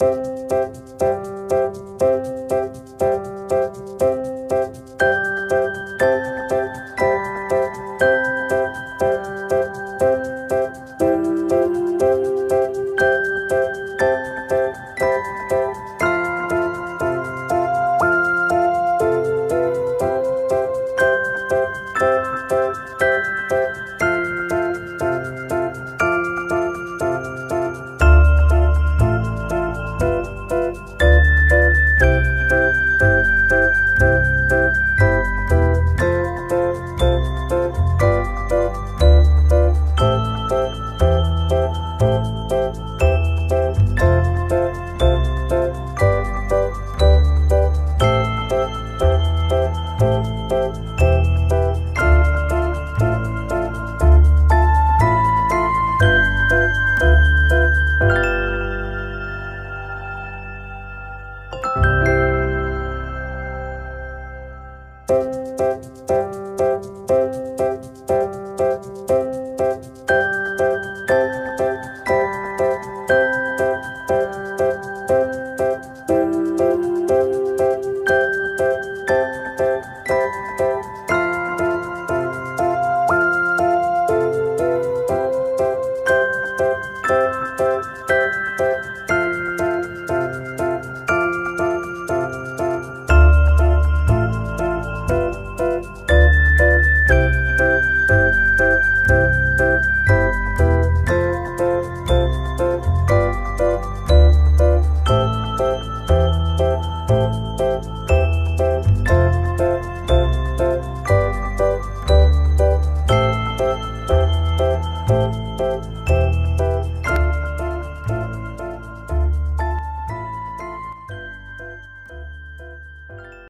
you Thank 嗯。